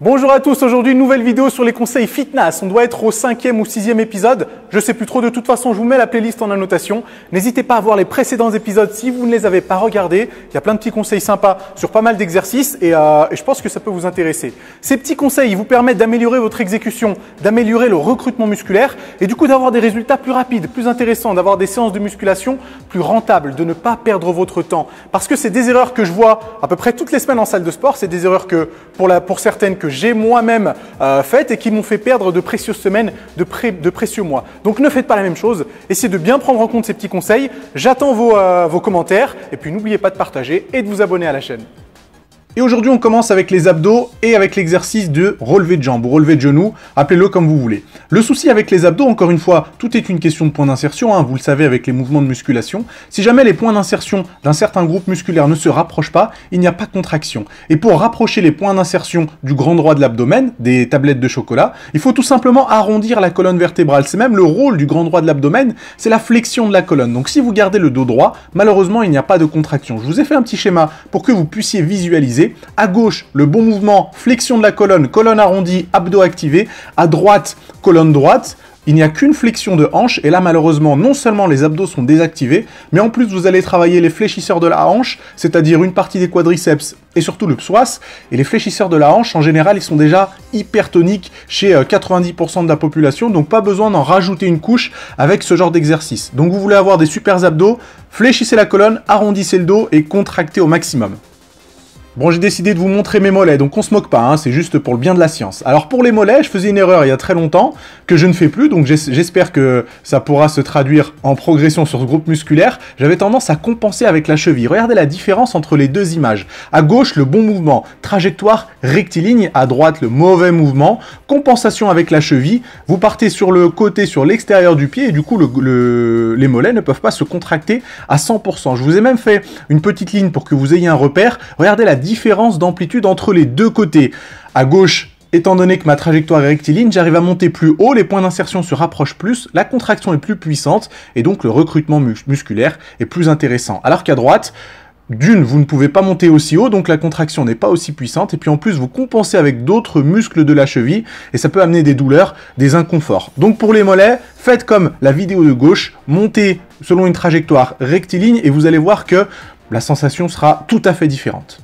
Bonjour à tous, aujourd'hui une nouvelle vidéo sur les conseils fitness. On doit être au cinquième ou sixième épisode. Je sais plus trop, de toute façon je vous mets la playlist en annotation. N'hésitez pas à voir les précédents épisodes si vous ne les avez pas regardés. Il y a plein de petits conseils sympas sur pas mal d'exercices et, euh, et je pense que ça peut vous intéresser. Ces petits conseils ils vous permettent d'améliorer votre exécution, d'améliorer le recrutement musculaire et du coup d'avoir des résultats plus rapides, plus intéressants, d'avoir des séances de musculation plus rentables, de ne pas perdre votre temps. Parce que c'est des erreurs que je vois à peu près toutes les semaines en salle de sport. C'est des erreurs que pour, pour certaines que j'ai moi-même euh, faites et qui m'ont fait perdre de précieuses semaines, de, précieux mois. Donc ne faites pas la même chose, essayez de bien prendre en compte ces petits conseils. J'attends vos, euh, vos commentaires et puis n'oubliez pas de partager et de vous abonner à la chaîne. Et aujourd'hui, on commence avec les abdos et avec l'exercice de relevé de jambes ou relevé de genoux, appelez-le comme vous voulez. Le souci avec les abdos, encore une fois, tout est une question de point d'insertion, hein, vous le savez avec les mouvements de musculation. Si jamais les points d'insertion d'un certain groupe musculaire ne se rapprochent pas, il n'y a pas de contraction. Et pour rapprocher les points d'insertion du grand droit de l'abdomen, des tablettes de chocolat, il faut tout simplement arrondir la colonne vertébrale. C'est même le rôle du grand droit de l'abdomen, c'est la flexion de la colonne. Donc si vous gardez le dos droit, malheureusement, il n'y a pas de contraction. Je vous ai fait un petit schéma pour que vous puissiez visualiser à gauche, le bon mouvement, flexion de la colonne, colonne arrondie, abdos activés. À droite, colonne droite. Il n'y a qu'une flexion de hanche, et là malheureusement, non seulement les abdos sont désactivés, mais en plus vous allez travailler les fléchisseurs de la hanche, c'est-à-dire une partie des quadriceps et surtout le psoas. Et les fléchisseurs de la hanche, en général, ils sont déjà hypertoniques chez 90% euh, de la population, donc pas besoin d'en rajouter une couche avec ce genre d'exercice. Donc vous voulez avoir des super abdos, fléchissez la colonne, arrondissez le dos et contractez au maximum. Bon, j'ai décidé de vous montrer mes mollets, donc on se moque pas, hein, c'est juste pour le bien de la science. Alors pour les mollets, je faisais une erreur il y a très longtemps, que je ne fais plus, donc j'espère que ça pourra se traduire en progression sur ce groupe musculaire. J'avais tendance à compenser avec la cheville. Regardez la différence entre les deux images. À gauche, le bon mouvement, trajectoire rectiligne, à droite, le mauvais mouvement, compensation avec la cheville. Vous partez sur le côté, sur l'extérieur du pied, et du coup, les mollets ne peuvent pas se contracter à 100%. Je vous ai même fait une petite ligne pour que vous ayez un repère. Regardez la différence d'amplitude entre les deux côtés. À gauche, étant donné que ma trajectoire est rectiligne, j'arrive à monter plus haut, les points d'insertion se rapprochent plus, la contraction est plus puissante, et donc le recrutement musculaire est plus intéressant. Alors qu'à droite, d'une, vous ne pouvez pas monter aussi haut, donc la contraction n'est pas aussi puissante, et puis en plus vous compensez avec d'autres muscles de la cheville, et ça peut amener des douleurs, des inconforts. Donc pour les mollets, faites comme la vidéo de gauche, montez selon une trajectoire rectiligne, et vous allez voir que la sensation sera tout à fait différente.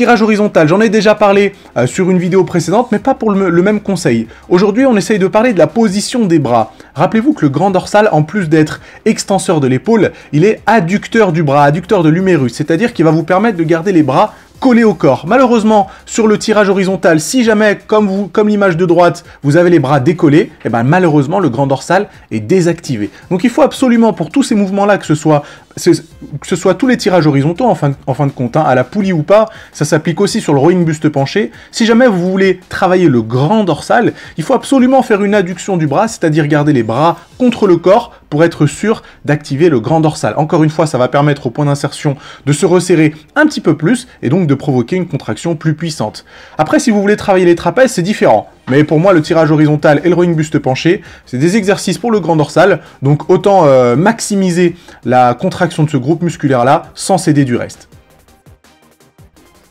Tirage horizontal, j'en ai déjà parlé euh, sur une vidéo précédente, mais pas pour le, même conseil. Aujourd'hui, on essaye de parler de la position des bras. Rappelez-vous que le grand dorsal, en plus d'être extenseur de l'épaule, il est adducteur du bras, adducteur de l'humérus, c'est-à-dire qu'il va vous permettre de garder les bras collé au corps. Malheureusement, sur le tirage horizontal, si jamais, comme, comme l'image de droite, vous avez les bras décollés, et eh ben malheureusement, le grand dorsal est désactivé. Donc il faut absolument, pour tous ces mouvements-là, que ce soit que ce soit tous les tirages horizontaux en fin de, en fin de compte, hein, à la poulie ou pas, ça s'applique aussi sur le rowing buste penché. Si jamais vous voulez travailler le grand dorsal, il faut absolument faire une adduction du bras, c'est-à-dire garder les bras contre le corps pour être sûr d'activer le grand dorsal. Encore une fois, ça va permettre au point d'insertion de se resserrer un petit peu plus et donc de provoquer une contraction plus puissante. Après, si vous voulez travailler les trapèzes, c'est différent. Mais pour moi, le tirage horizontal et le rowing buste penché, c'est des exercices pour le grand dorsal, donc autant euh, maximiser la contraction de ce groupe musculaire-là sans céder du reste.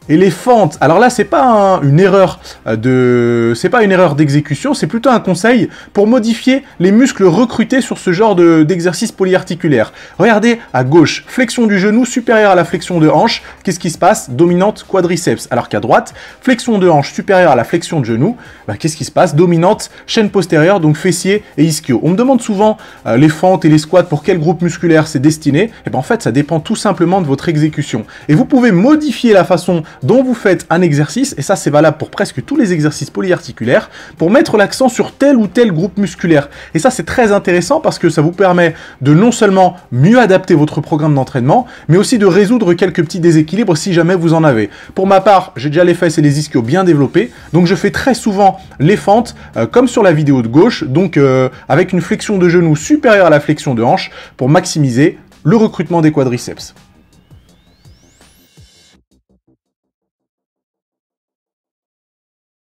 Et les fentes, alors là, c'est pas une erreur euh, de, c'est pas une erreur d'exécution, c'est plutôt un conseil pour modifier les muscles recrutés sur ce genre d'exercice polyarticulaire. Regardez à gauche, flexion du genou supérieure à la flexion de hanche. Qu'est-ce qui se passe? Dominante quadriceps. Alors qu'à droite, flexion de hanche supérieure à la flexion de genou. Bah, qu'est-ce qui se passe? Dominante chaîne postérieure, donc fessier et ischio. On me demande souvent euh, les fentes et les squats pour quel groupe musculaire c'est destiné? Et eh ben en fait, ça dépend tout simplement de votre exécution. Et vous pouvez modifier la façon dont vous faites un exercice, et ça c'est valable pour presque tous les exercices polyarticulaires, pour mettre l'accent sur tel ou tel groupe musculaire. Et ça c'est très intéressant parce que ça vous permet de non seulement mieux adapter votre programme d'entraînement, mais aussi de résoudre quelques petits déséquilibres si jamais vous en avez. Pour ma part, j'ai déjà les fesses et les ischios bien développés, donc je fais très souvent les fentes, euh, comme sur la vidéo de gauche, donc euh, avec une flexion de genou supérieure à la flexion de hanche, pour maximiser le recrutement des quadriceps.